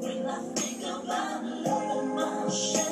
When I think about all my.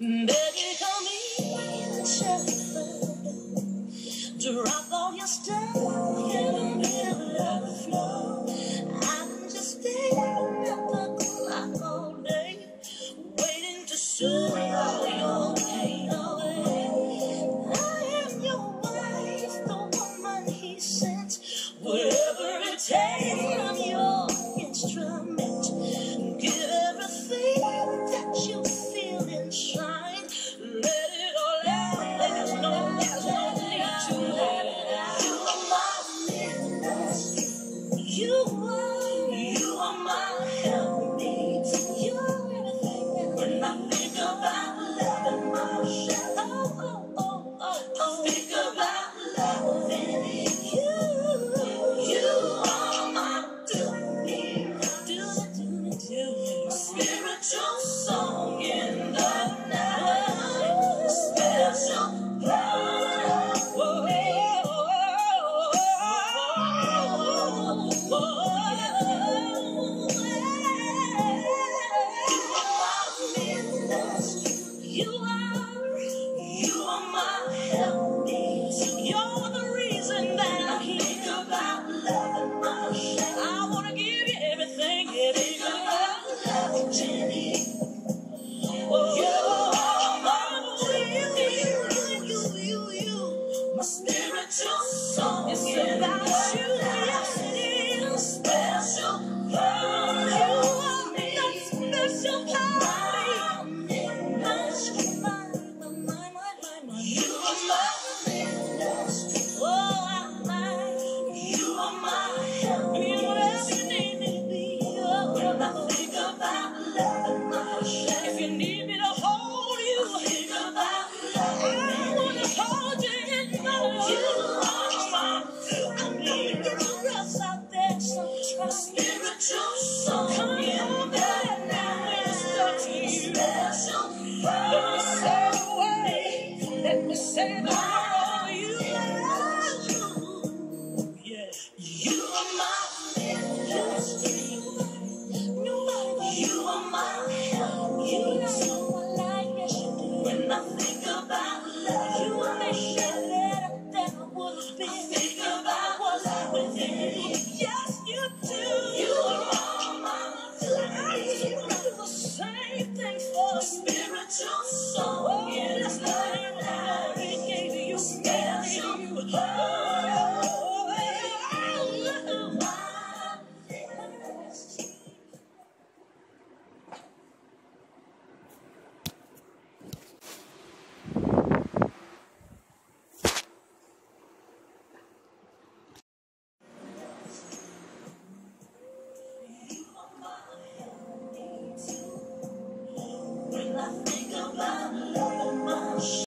Mm. Baby, call me when you're You are Sunday.